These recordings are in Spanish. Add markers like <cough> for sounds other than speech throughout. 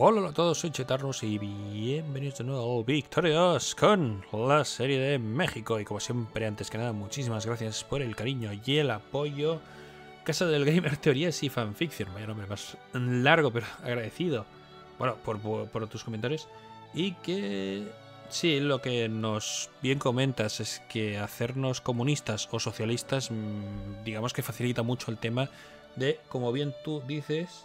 Hola a todos, soy Chetarnos y bienvenidos de nuevo a Victorious con la serie de México. Y como siempre, antes que nada, muchísimas gracias por el cariño y el apoyo. Casa del Gamer <laughs> Teorías y Fanfiction. Vaya nombre más largo, pero <laughs> agradecido. Bueno, por tus comentarios. Y que Sí, lo que nos bien comentas es que hacernos comunistas o socialistas, mm, digamos que facilita mucho el tema de, como bien tú dices,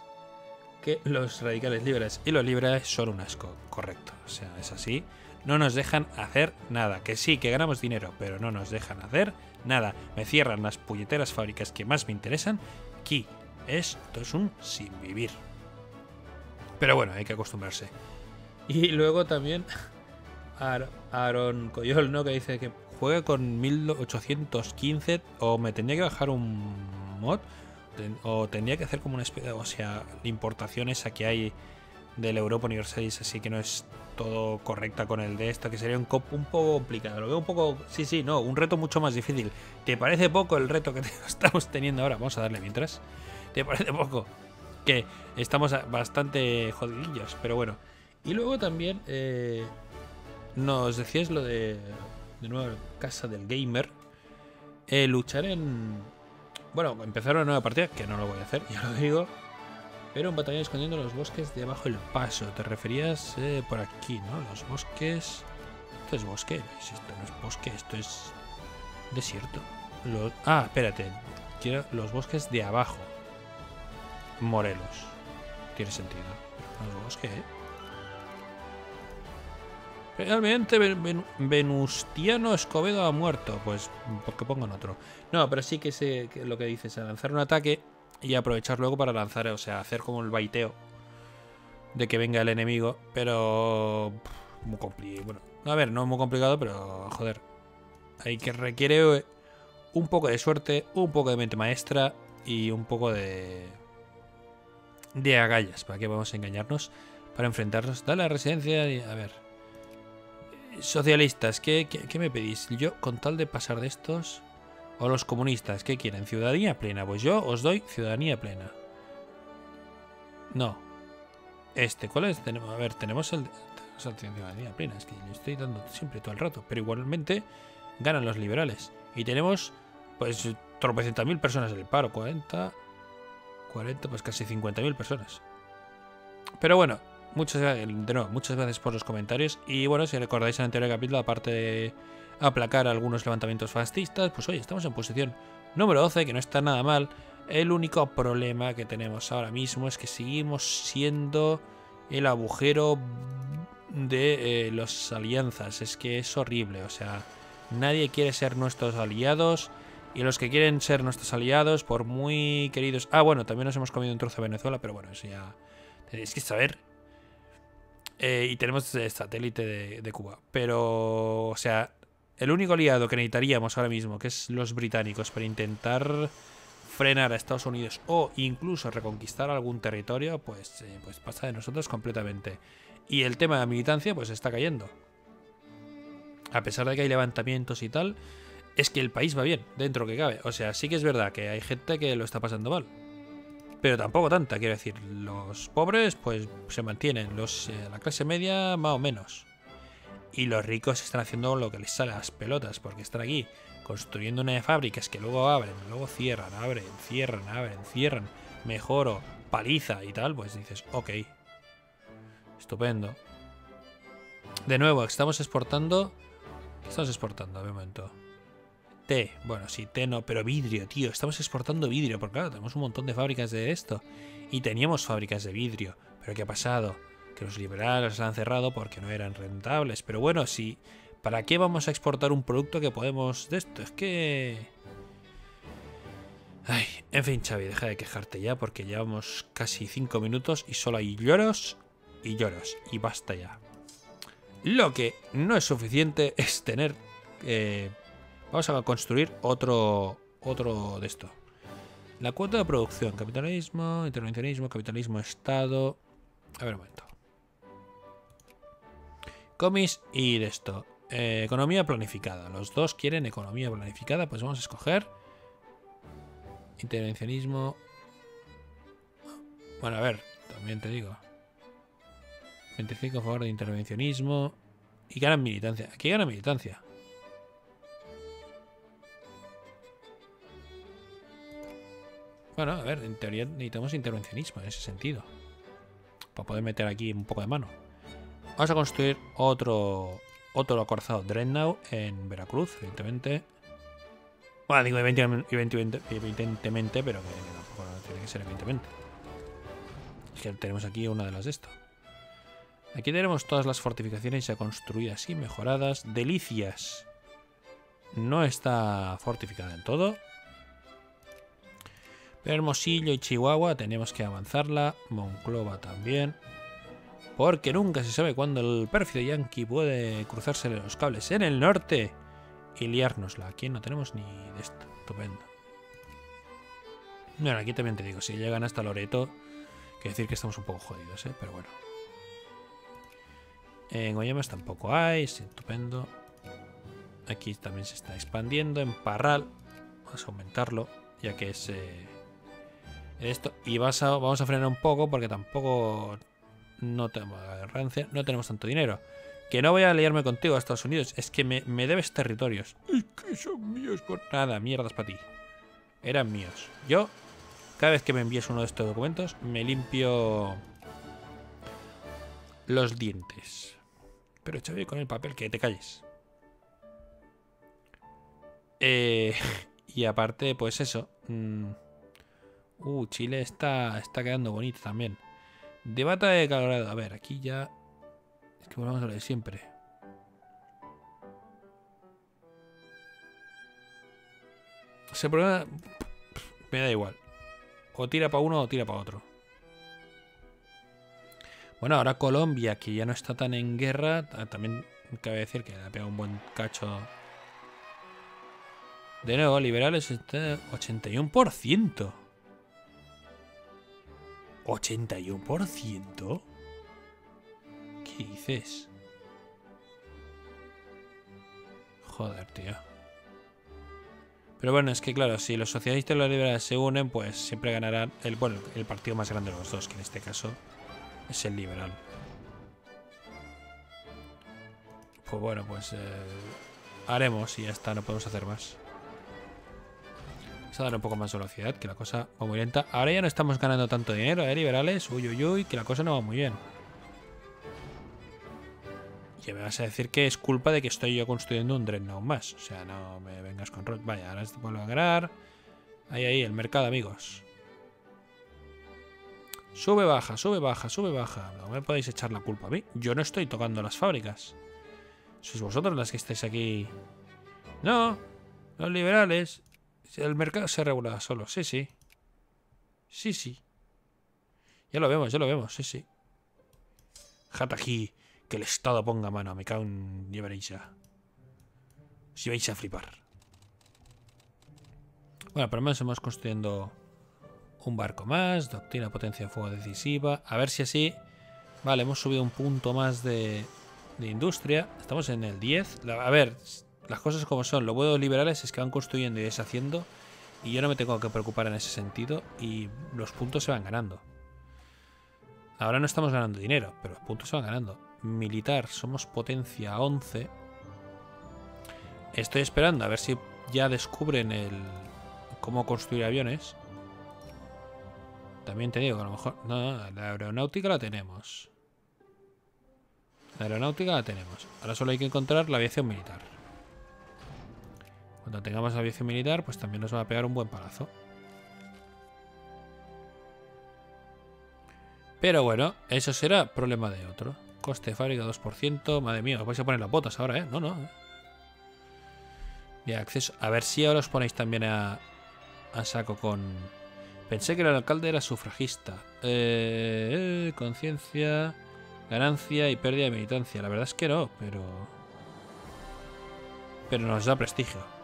que los radicales libres y los liberales son un asco. Correcto, o sea, es así. No nos dejan hacer nada. Que sí, que ganamos dinero, pero no nos dejan hacer nada. Me cierran las puñeteras fábricas que más me interesan. Aquí, esto es un sin vivir. Pero bueno, hay que acostumbrarse. Y luego también <laughs> Aaron Coyol, ¿no? Que dice que juega con 1815 o me tendría que bajar un mod o tendría que hacer como una especie, o sea, esa que hay del Europa Universalis, así que no es todo correcta con el de esto, que sería un, un poco complicado. Lo veo un poco, sí, sí, no, un reto mucho más difícil. ¿Te parece poco el reto que <laughs> estamos teniendo ahora? Vamos a darle mientras. ¿Te parece poco? Que estamos bastante jodidillos, pero bueno. Y luego también eh, nos decías lo de, de nuevo, Casa del Gamer. Eh, luchar en... Bueno, empezar una nueva partida, que no lo voy a hacer, <laughs> ya lo digo. Pero un batallón escondiendo los bosques debajo del paso. Te referías eh, por aquí, ¿no? Los bosques... Esto es bosque. Esto no es bosque, esto es desierto. Los... Ah, espérate. Quiero los bosques de abajo. Morelos. Tiene sentido. Los bosques, ¿eh? Realmente Venustiano Escobedo ha muerto. Pues porque pongan otro. No, pero sí que sé lo que dices, lanzar un ataque y aprovechar luego para lanzar, o sea, hacer como el baiteo de que venga el enemigo, pero muy complicado. Bueno, a ver, no es muy complicado, pero joder, hay que requiere un poco de suerte, un poco de mente maestra y un poco de de agallas, para que vamos a engañarnos, para enfrentarnos. Dale a la residencia y a ver. Socialistas, ¿qué, ¿qué, me pedís? Yo, con tal de pasar de estos... O los comunistas, ¿qué quieren? ¿Ciudadanía plena? Pues yo os doy ciudadanía plena. No. Este, ¿cuál es? A ver, tenemos el... Ciudadanía plena, es que le estoy dando siempre todo el rato. Pero igualmente ganan los liberales. Y tenemos, pues, tropecientas mil personas en el paro. 40... 40, pues casi 50.000 personas. Pero bueno, Muchas, de nuevo, muchas gracias por los comentarios. Y bueno, si recordáis el anterior capítulo, aparte de aplacar algunos levantamientos fascistas, pues oye, estamos en posición número 12, que no está nada mal. El único problema que tenemos ahora mismo es que seguimos siendo el agujero de eh, las alianzas. Es que es horrible, o sea, nadie quiere ser nuestros aliados. Y los que quieren ser nuestros aliados, por muy queridos... Ah, bueno, también nos hemos comido un trozo de Venezuela, pero bueno, eso ya... Tenéis que saber eh, y tenemos satélite de, Cuba. Pero, o sea, el único aliado que necesitaríamos ahora mismo, que es los británicos, para intentar frenar a Estados Unidos o incluso reconquistar algún territorio, pues, eh, pues pasa de nosotros completamente. Y el tema de la militancia, pues está cayendo. A pesar de que hay levantamientos y tal, es que el país va bien, dentro que cabe. O sea, sí que es verdad que hay gente que lo está pasando mal pero tampoco tanta, quiero decir. Los pobres, pues se mantienen, los, eh, la clase media, más o menos. Y los ricos están haciendo lo que les sale a las pelotas, porque están aquí construyendo una de fábricas que luego abren, luego cierran, abren, cierran, abren, cierran, mejoro, paliza y tal, pues dices, ok. Estupendo. De nuevo, estamos exportando. ¿Qué estamos exportando? A ver un momento. Té, bueno, sí, té no, pero vidrio, tío. Estamos exportando vidrio, porque claro, tenemos un montón de fábricas de esto. Y teníamos fábricas de vidrio. Pero ¿qué ha pasado? Que los liberales las han cerrado porque no eran rentables. Pero bueno, sí. ¿Para qué vamos a exportar un producto que podemos de esto? Es que... Ay, en fin, Xavi, deja de quejarte ya porque llevamos casi 5 minutos y solo hay lloros y lloros. Y basta ya. Lo que no es suficiente es tener... Eh, Vamos a construir otro, otro de esto. La cuota de producción, capitalismo, intervencionismo, capitalismo, estado. A ver un momento. Comis y de esto. Eh, economía planificada. Los dos quieren economía planificada. Pues vamos a escoger. Intervencionismo. Bueno, a ver, también te digo. 25 a favor de intervencionismo. Y ganan militancia. Aquí gana militancia. Bueno, a ver, en teoría necesitamos intervencionismo en ese sentido. Para poder meter aquí un poco de mano. Vamos a construir otro otro acorazado Dreadnought en Veracruz, evidentemente. Bueno, digo evidentemente, evidentemente pero que tampoco tiene que ser evidentemente. Tenemos aquí una de las de esto. Aquí tenemos todas las fortificaciones ya construidas y mejoradas. Delicias. No está fortificada en todo. Hermosillo y Chihuahua tenemos que avanzarla. Monclova también. Porque nunca se sabe cuándo el pérfido yankee puede cruzarse los cables en el norte y liárnosla. Aquí no tenemos ni de esto. Estupendo. Bueno, aquí también te digo, si llegan hasta Loreto, quiere decir que estamos un poco jodidos, ¿eh? Pero bueno. En Guayamas tampoco hay, estupendo. Aquí también se está expandiendo. En Parral, vamos a aumentarlo, ya que es eh, esto. Y vas a, vamos a frenar un poco porque tampoco no tenemos no tenemos tanto dinero. Que no voy a liarme contigo a Estados Unidos, es que me, debes territorios. Es que son míos por nada, mierdas para ti. Eran míos. Yo, cada vez que me envíes uno de estos documentos, me limpio los dientes. Pero chaval, con el papel, que te calles. Eh, <laughs> y aparte, pues eso. Mm, uh, Chile está, está quedando bonito también. Debata de Colorado. A ver, aquí ya... Es que volvamos a lo de siempre. Ese problema... Me da igual. O tira para uno o tira para otro. Bueno, ahora Colombia, que ya no está tan en guerra, también cabe decir que le ha pegado un buen cacho. De nuevo, liberales, 81%. ¿81%? ¿Qué dices? Joder, tío. Pero bueno, es que claro, si los socialistas y los liberales se unen, pues siempre ganarán el, bueno, el partido más grande de los dos, que en este caso es el liberal. Pues bueno, pues eh, haremos y ya está, no podemos hacer más. Vamos a dar un poco más de velocidad, que la cosa va muy lenta. Ahora ya no estamos ganando tanto dinero, ¿eh, liberales? Uy, uy, uy, que la cosa no va muy bien. Y me vas a decir que es culpa de que estoy yo construyendo un Dreadnought más. O sea, no me vengas con... Vaya, ahora se vuelve a ganar. Ahí, ahí, el mercado, amigos. Sube, baja, sube, baja, sube, baja. No me podéis echar la culpa a mí. Yo no estoy tocando las fábricas. Sois vosotros las que estáis aquí. No, los liberales. El mercado se regula solo, sí, sí. Sí, sí. Ya lo vemos, ya lo vemos, sí, sí. Jata aquí, que el Estado ponga mano, me cago en llevaréis Si vais a flipar. Bueno, por lo menos hemos construyendo un barco más, doctrina potencia de fuego decisiva. A ver si así... Vale, hemos subido un punto más de, de industria. Estamos en el 10. A ver, las cosas como son. Lo bueno de los liberales es que van construyendo y deshaciendo. Y yo no me tengo que preocupar en ese sentido. Y los puntos se van ganando. Ahora no estamos ganando dinero, pero los puntos se van ganando. Militar, somos potencia 11. Estoy esperando a ver si ya descubren el cómo construir aviones. También te digo que a lo mejor... No, la aeronáutica la tenemos. La aeronáutica la tenemos. Ahora solo hay que encontrar la aviación militar. Cuando tengamos aviación militar, pues también nos va a pegar un buen palazo. Pero bueno, eso será problema de otro. Coste de fábrica 2%. Madre mía, os vais a poner las botas ahora, ¿eh? No, no. Y acceso. A ver si ahora os ponéis también a, a saco con... Pensé que el alcalde era sufragista. Eh, conciencia, ganancia y pérdida de militancia. La verdad es que no, pero... Pero nos da prestigio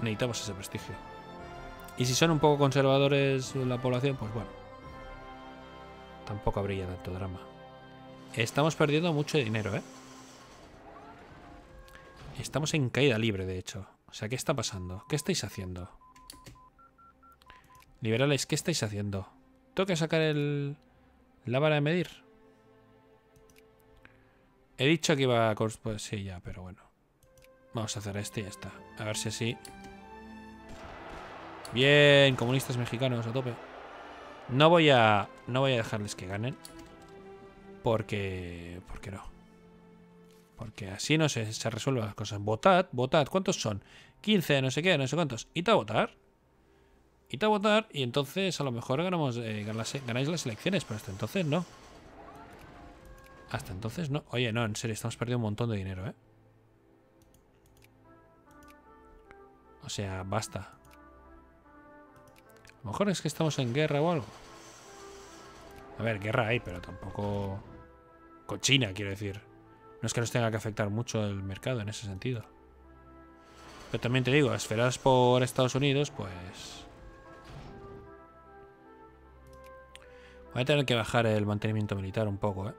necesitamos ese prestigio. Y si son un poco conservadores la población, pues bueno. Tampoco habría tanto drama. Estamos perdiendo mucho dinero, ¿eh? Estamos en caída libre, de hecho. O sea, ¿qué está pasando? ¿Qué estáis haciendo? Liberales, ¿qué estáis haciendo? ¿Tengo que sacar el... la vara de medir? He dicho que iba a... Pues sí, ya, pero bueno. Vamos a hacer este y ya está. A ver si así... Bien, comunistas mexicanos a tope. No voy a... No voy a dejarles que ganen. Porque... Porque no. Porque así no se, se resuelven las cosas. Votad, votad. ¿Cuántos son? 15, no sé qué, no sé cuántos. Id a votar. Id a votar y entonces a lo mejor ganamos, eh, ganáis las elecciones, pero hasta entonces no. Hasta entonces no. Oye, no, en serio, estamos perdiendo un montón de dinero, ¿eh? O sea, basta. A lo mejor es que estamos en guerra o algo. A ver, guerra hay, pero tampoco... Con China, quiero decir. No es que nos tenga que afectar mucho el mercado en ese sentido. Pero también te digo, esferas por Estados Unidos, pues... Voy a tener que bajar el mantenimiento militar un poco, ¿eh?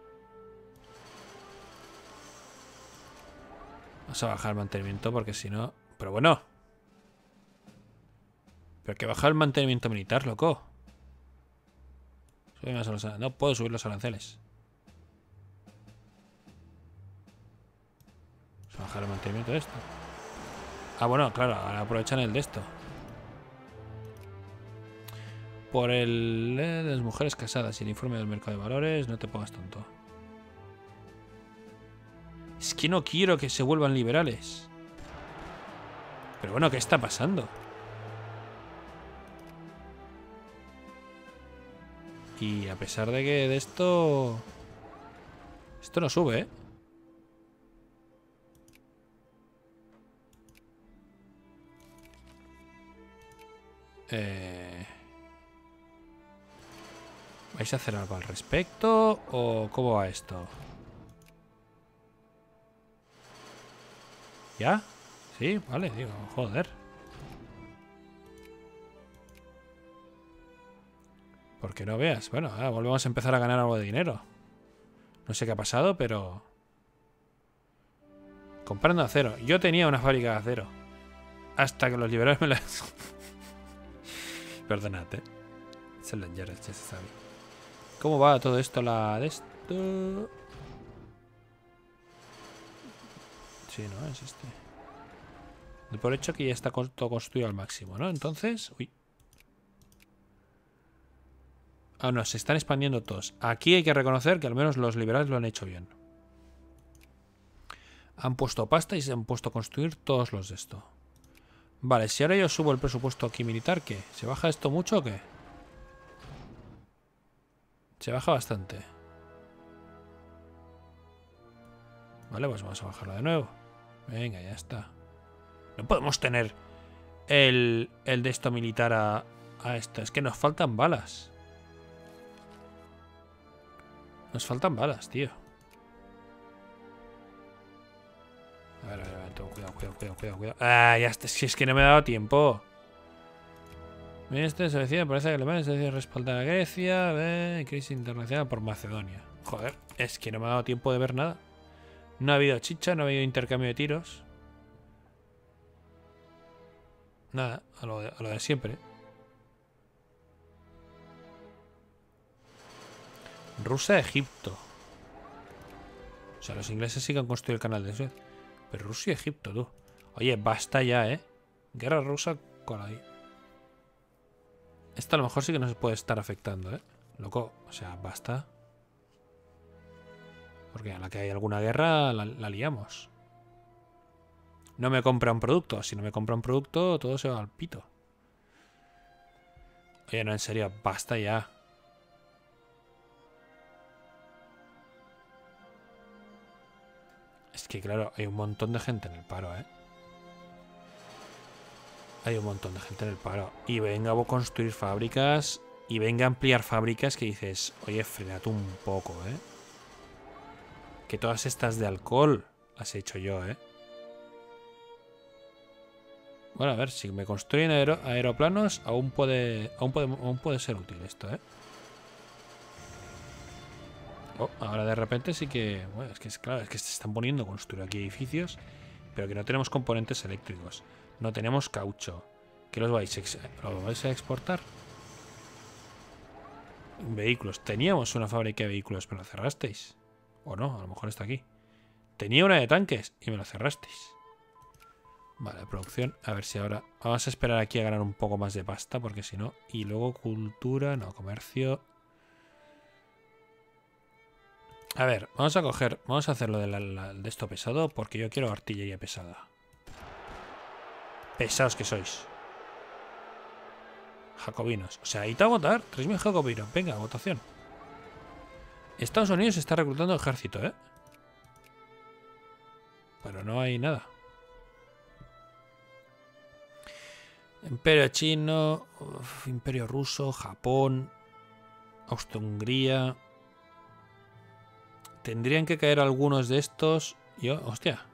Vamos a bajar el mantenimiento porque si no... Pero bueno. Pero que bajar el mantenimiento militar, loco. No puedo subir los aranceles. Vamos a bajar el mantenimiento de esto. Ah, bueno, claro, ahora aprovechan el de esto. Por el de las mujeres casadas y el informe del mercado de valores, no te pongas tonto. Es que no quiero que se vuelvan liberales. Pero bueno, ¿qué está pasando? Y a pesar de que de esto... Esto no sube, ¿eh? Eh... ¿Vais a hacer algo al respecto? ¿O cómo va esto? ¿Ya? Sí, vale, digo, joder. Porque no veas. Bueno, volvemos a empezar a ganar algo de dinero. No sé qué ha pasado, pero... Comprando acero. Yo tenía una fábrica de acero. Hasta que los liberales me la... <laughs> Perdonad, eh. ¿Cómo va todo esto? La de esto... Sí, ¿no? Es este. por hecho que ya está todo construido al máximo, ¿no? Entonces... Uy. Ah, no, se están expandiendo todos. Aquí hay que reconocer que al menos los liberales lo han hecho bien. Han puesto pasta y se han puesto a construir todos los de esto. Vale, si ahora yo subo el presupuesto aquí militar, ¿qué? ¿Se baja esto mucho o qué? Se baja bastante. Vale, pues vamos a bajarlo de nuevo. Venga, ya está. No podemos tener el, el de esto militar a, a esto. Es que nos faltan balas. Nos faltan balas, tío. A ver, a ver, a ver. Cuidado, cuidado, cuidado, cuidado, cuidado. Ah, ya está. Si es que no me ha dado tiempo. Este se decía, parece que Alemania se decide respaldar a Grecia. Ve, crisis internacional por Macedonia. Joder, es que no me ha dado tiempo de ver nada. No ha habido chicha, no ha habido intercambio de tiros. Nada, a lo de, siempre. Rusia, Egipto. O sea, los ingleses sí que han construido el canal de Suez. Pero Rusia Egipto, tú. Oye, basta ya, ¿eh? Guerra rusa con ahí. Esta a lo mejor sí que nos puede estar afectando, ¿eh? Loco, o sea, basta. Porque a la que hay alguna guerra la, liamos. No me compra un producto. Si no me compra un producto, todo se va al pito. Oye, no, en serio, basta ya. Que claro, hay un montón de gente en el paro, ¿eh? Hay un montón de gente en el paro. Y venga a construir fábricas. Y venga a ampliar fábricas que dices, oye, frenate un poco, ¿eh? Que todas estas de alcohol las he hecho yo, ¿eh? Bueno, a ver, si me construyen aeroplanos, aún puede, aún puede, aún puede ser útil esto, ¿eh? Oh, ahora de repente sí que... Bueno, es que es claro, es que se están poniendo construir aquí edificios, pero que no tenemos componentes eléctricos. No tenemos caucho. ¿Qué los vais a, ¿Lo vais a exportar? Vehículos. Teníamos una fábrica de vehículos, pero la cerrasteis. O no, a lo mejor está aquí. Tenía una de tanques y me lo cerrasteis. Vale, producción. A ver si ahora... Vamos a esperar aquí a ganar un poco más de pasta, porque si no... Y luego cultura, no, comercio... A ver, vamos a coger... Vamos a hacer lo de, esto pesado, porque yo quiero artillería pesada. Pesados que sois. Jacobinos. O sea, ahí te a votar. 3.000 jacobinos. Venga, votación. Estados Unidos está reclutando ejército, ¿eh? Pero no hay nada. Imperio chino, Imperio ruso, Japón, Austria-Hungría. Tendrían que caer algunos de estos. Yo, hostia.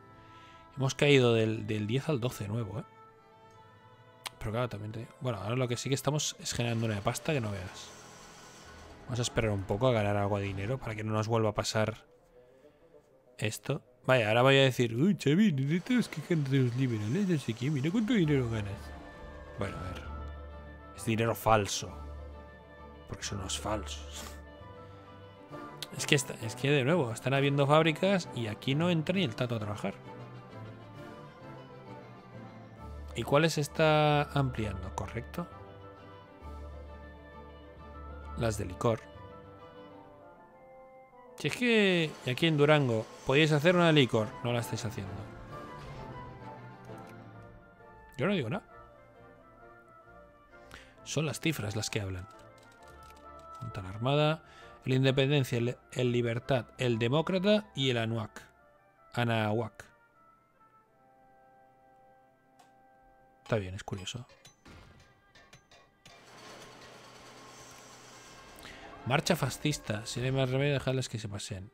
Hemos caído del, 10 al 12 nuevo, ¿eh? Pero claro, también te... Bueno, ahora lo que sí que estamos es generando una pasta que no veas. Vamos a esperar un poco a ganar algo de dinero para que no nos vuelva a pasar esto. Vaya, ahora voy a decir, uy, Xavi, necesitas que gente los liberales, no sé qué, mira cuánto dinero ganas. Bueno, a ver. Es dinero falso. Porque son los falsos. Es que, está, es que de nuevo, están habiendo fábricas y aquí no entra ni el tato a trabajar. ¿Y cuáles está ampliando? ¿Correcto? Las de licor. Si es que aquí en Durango podéis hacer una licor, no la estáis haciendo. Yo no digo nada. Son las cifras las que hablan. Junta la Armada, el Independencia, el, Libertad, el Demócrata y el Anuak. Anahuac. Está bien, es curioso. Marcha fascista. Hay más remedio, dejarles que se pasen.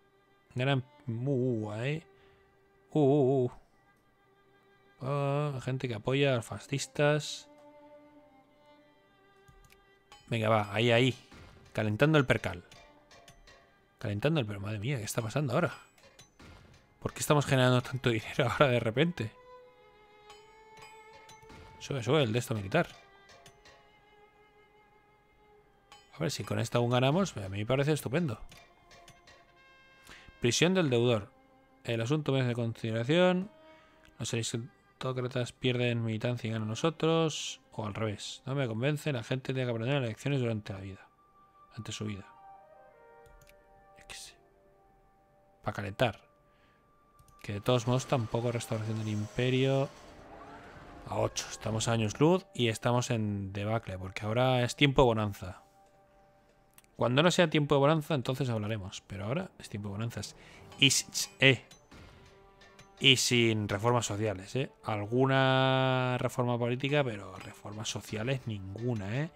Gran... Uh, eh. Uh, uh, uh. Oh, gente que apoya a los fascistas. Venga, va, ahí, ahí. Calentando el percal. Calentando el percal. Madre mía, ¿qué está pasando ahora? ¿Por qué estamos generando tanto <laughs> dinero ahora de repente? Sube, sube el de esto militar. A ver, si con esta aún ganamos, a mí me parece estupendo. Prisión del deudor. El asunto de consideración. Los aristócratas pierden militancia y ganan nosotros. O al revés. No me convence. La gente tiene que aprender lecciones durante la vida. Ante su vida. Para calentar. Que de todos modos tampoco restauración del imperio. A 8. Estamos a años luz y estamos en debacle. Porque ahora es tiempo bonanza. Cuando no sea tiempo de bonanza, entonces hablaremos. Pero ahora es tiempo de bonanzas. Y, eh, y sin reformas sociales, ¿eh? Alguna reforma política, pero reformas sociales ninguna, ¿eh?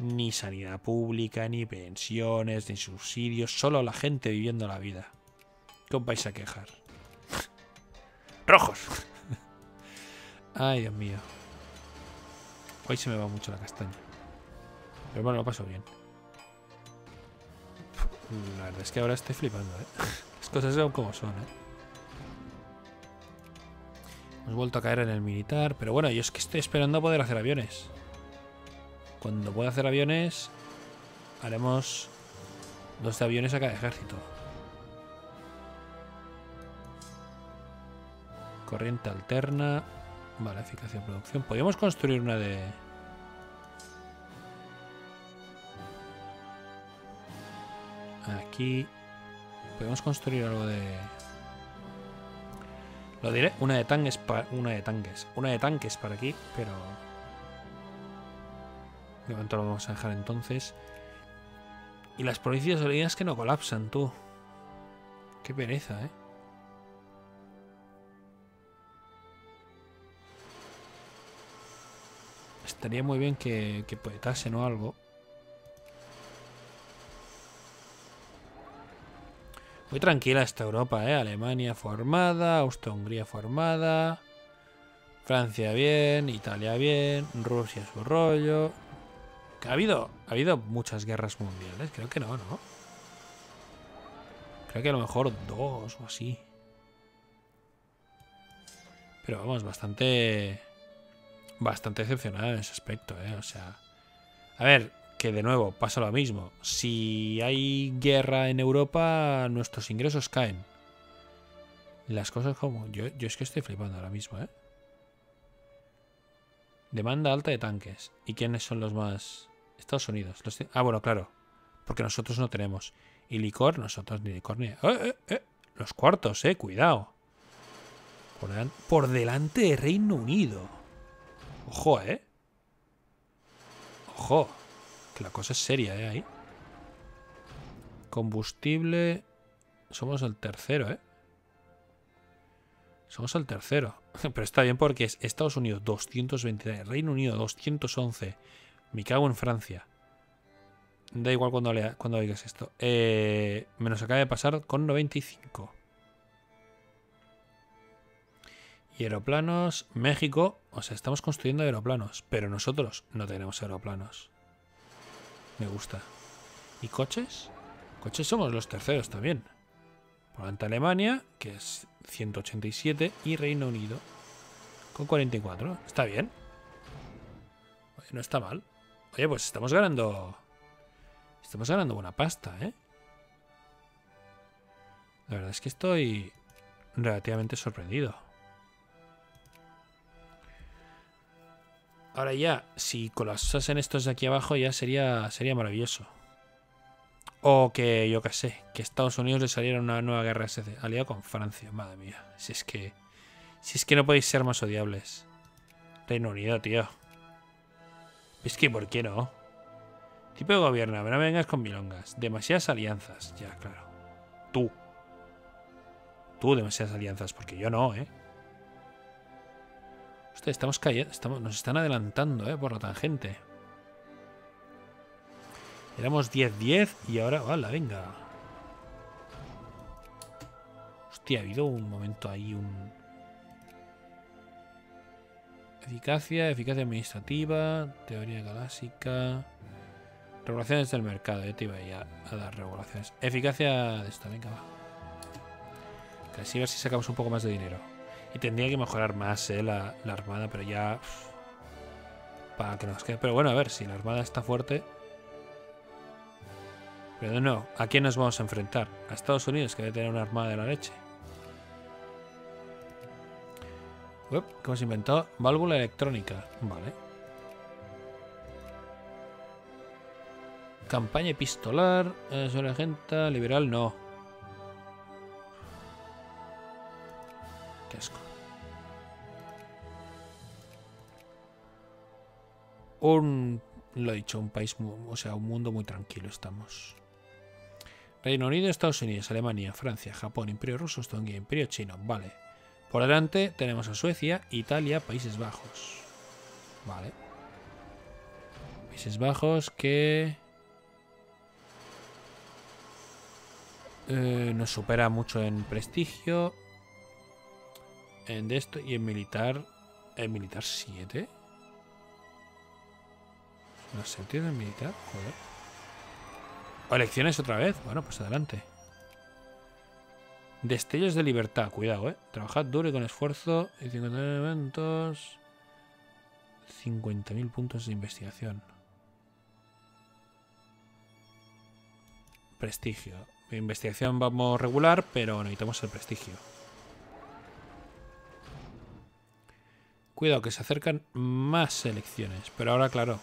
Ni sanidad pública, ni pensiones, ni subsidios. Solo la gente viviendo la vida. ¿Qué os vais a quejar? ¡Rojos! <laughs> Ay, Dios mío. Hoy se me va mucho la castaña. Pero bueno, lo paso bien. La verdad es que ahora estoy flipando, ¿eh? <laughs> Las cosas son como son, ¿eh? Hemos vuelto a caer en el militar. Pero bueno, yo es que estoy esperando poder hacer aviones. Cuando pueda hacer aviones, haremos dos de aviones a cada ejército. Corriente alterna. Vale, eficacia de producción. Podríamos construir una de... Aquí podemos construir algo de... Lo diré, una de tanques para... Una de tanques. Una de tanques para aquí, pero... De momento lo vamos a dejar entonces. Y las provincias olinas que no colapsan, tú. Qué pereza, ¿eh? Estaría muy bien que, que o algo. Muy tranquila esta Europa, ¿eh? Alemania formada, Austria-Hungría formada, Francia bien, Italia bien, Rusia su rollo. ¿Ha habido, ha habido muchas guerras mundiales? Creo que no, ¿no? Creo que a lo mejor dos o así. Pero vamos, bastante... Bastante excepcional en ese aspecto, ¿eh? O sea... A ver, que de nuevo pasa lo mismo. Si hay guerra en Europa, nuestros ingresos caen. Las cosas como... Yo, yo es que estoy flipando ahora mismo, ¿eh? Demanda alta de tanques. ¿Y quiénes son los más...? Estados Unidos. Ah, bueno, claro. Porque nosotros no tenemos. Y licor, nosotros ni licor ni... ¡Eh, eh, eh! Los cuartos, eh. Cuidado. Por, por delante de Reino Unido. Ojo, eh. Ojo. Que la cosa es seria, eh. Ahí. Combustible. Somos el tercero, eh. Somos el tercero. <laughs> Pero está bien porque es Estados Unidos 223, Reino Unido 211. Me cago en Francia. Da igual cuando, lea, cuando oigas esto. Eh, me nos acaba de pasar con 95. Y aeroplanos, México. O sea, estamos construyendo aeroplanos. Pero nosotros no tenemos aeroplanos. Me gusta. ¿Y coches? Coches somos los terceros también. Por delante Alemania, que es 187, y Reino Unido, con 44. Está bien. Oye, no está mal. Oye, pues estamos ganando... Estamos ganando buena pasta, ¿eh? La verdad es que estoy relativamente sorprendido. Ahora ya, si colapsasen estos de aquí abajo ya sería, sería maravilloso. O que, yo qué sé, que Estados Unidos le saliera una nueva guerra aliado con Francia. Madre mía. Si es que. Si es que no podéis ser más odiables. Reino Unido, tío. Es que, ¿por qué no? Tipo de gobierno, no vengas con milongas. Demasiadas alianzas. Ya, claro. Tú. Tú demasiadas alianzas, porque yo no, ¿eh? Hostia, estamos cayendo. Nos están adelantando, ¿eh? Por la tangente. Éramos 10-10 y ahora... ¡Hala, venga! Hostia, ha habido un momento ahí, un... Eficacia, eficacia administrativa, teoría galáctica... Regulaciones del mercado, yo te iba a, a dar regulaciones. Eficacia de esta, venga, va. Casi a ver si sacamos un poco más de dinero. Y tendría que mejorar más eh, la, la armada, pero ya... para que nos quede... Pero bueno, a ver, si la armada está fuerte... Pero no, ¿a quién nos vamos a enfrentar? ¿A Estados Unidos, que debe tener una armada de la leche? ¿Qué hemos inventado? Válvula electrónica. Vale. Campaña epistolar. Eh, sobre agente liberal, no. Qué asco. Un... Lo he dicho, un país, o sea, un mundo muy tranquilo estamos. Reino Unido, Estados Unidos, Alemania, Francia, Japón, Imperio Ruso, Estonia, Imperio Chino. Vale. Por delante tenemos a Suecia, Italia, Países Bajos. Vale. Países Bajos que... Eh, nos supera mucho en prestigio. En de esto y en militar... ¿En militar 7? ¿No sentido en militar? Joder. ¿O elecciones otra vez? Bueno, pues adelante. Destellos de libertad, cuidado, eh. Trabajad duro y con esfuerzo. Y 50.000 elementos. 50.000 puntos de investigación. Prestigio. Investigación vamos regular, pero necesitamos el prestigio. Cuidado, que se acercan más elecciones. Pero ahora, claro.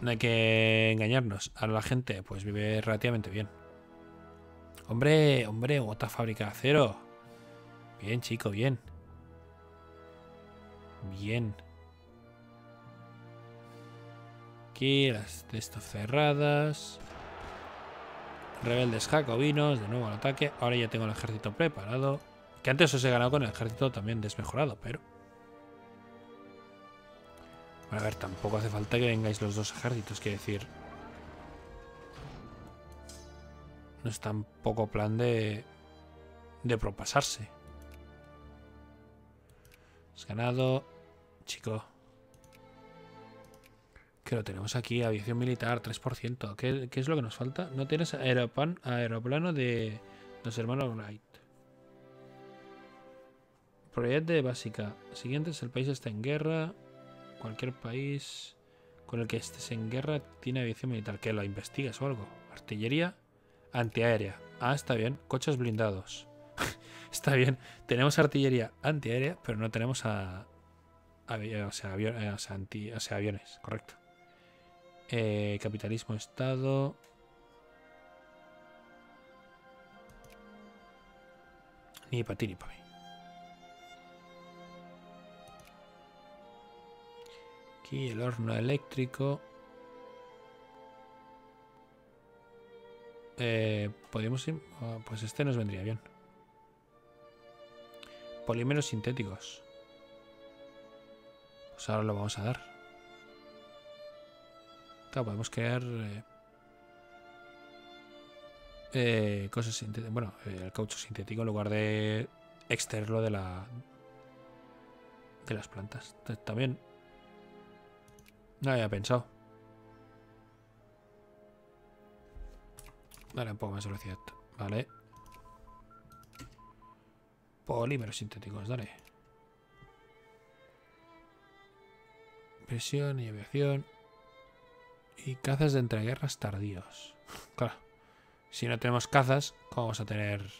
No hay que engañarnos. Ahora la gente pues vive relativamente bien. Hombre, hombre, otra fábrica de acero. Bien, chico, bien. Bien. Aquí las de estas cerradas. Rebeldes jacobinos, de nuevo al ataque. Ahora ya tengo el ejército preparado. Que antes os he ganado con el ejército también desmejorado, pero... A ver, tampoco hace falta que vengáis los dos ejércitos, quiero decir. No es tan poco plan de... De propasarse. Has ganado... Chico. Que lo tenemos aquí, aviación militar, 3%. ¿Qué, ¿Qué, es lo que nos falta? No tienes aeropan, aeroplano de los hermanos Wright. Proyecto de básica. Siguiente es el país está en guerra. Cualquier país con el que estés en guerra tiene aviación militar. Que lo investigues o algo. Artillería antiaérea. Ah, está bien. Coches blindados. <laughs> está bien. Tenemos artillería antiaérea, pero no tenemos a... eh, o sea, aviones, correcto. Eh, capitalismo, Estado... Ni para ti ni para mí. Aquí el horno eléctrico. Eh, Podríamos ir... Ah, pues este nos vendría bien. Polímeros sintéticos. Pues ahora lo vamos a dar. Podemos crear... Eh, eh, cosas sintéticas. Bueno, el caucho sintético en lugar de extraerlo de la... De las plantas. También... No había pensado. Dale un poco más velocidad. Vale. Polímeros sintéticos, dale. Presión y aviación. Y cazas de entreguerras tardíos. Claro. Si no tenemos cazas, ¿cómo vamos a tener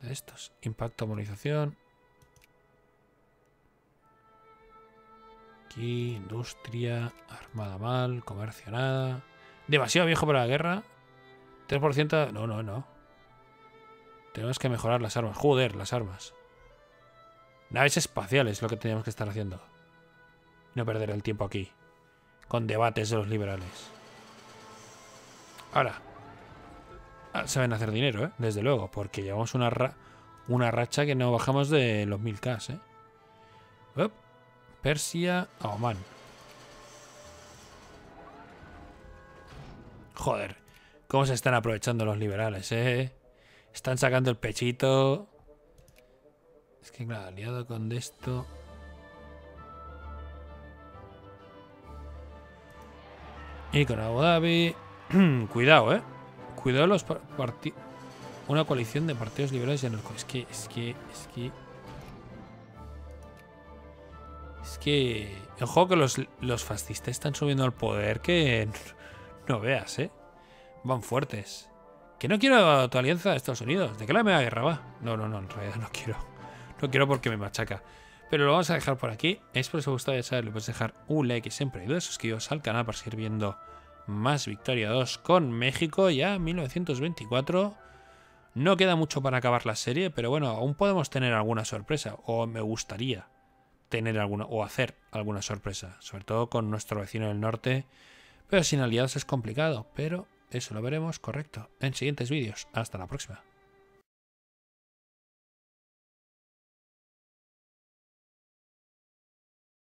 de estos? Impacto, movilización. Aquí, industria, armada mal, comercio nada. Demasiado viejo para la guerra. 3%. No, no, no. Tenemos que mejorar las armas. Joder, las armas. Naves espaciales lo que tenemos que estar haciendo. No perder el tiempo aquí. Con debates de los liberales. Ahora. Ah, saben hacer dinero, ¿eh? Desde luego. Porque llevamos una, una racha que no bajamos de los 1000k, ¿eh? Persia a Oman. Joder, cómo se están aprovechando los liberales, ¿eh? Están sacando el pechito. Es que, claro, aliado con esto... Y con Abu Dhabi... <clears throat> Cuidado, ¿eh? Cuidado los partidos... Una coalición de partidos liberales y anarcos. Es que, es que, es que... Es que... Ojo que los, los fascistas están subiendo al poder que... <laughs> No veas, ¿eh? Van fuertes. Que no quiero tu alianza de Estados Unidos. ¿De qué la mega guerra va? No, no, no, en realidad no quiero. No quiero porque me machaca. Pero lo vamos a dejar por aquí. Es por si os gusta, ya sabes, le puedes dejar un like siempre. Y de suscribiros al canal para seguir viendo más Victoria 2 con México ya 1924. No queda mucho para acabar la serie, pero bueno, aún podemos tener alguna sorpresa. O me gustaría tener alguna, o hacer alguna sorpresa. Sobre todo con nuestro vecino del norte pero sin aliados es complicado, pero eso lo veremos correcto en siguientes vídeos. Hasta la próxima.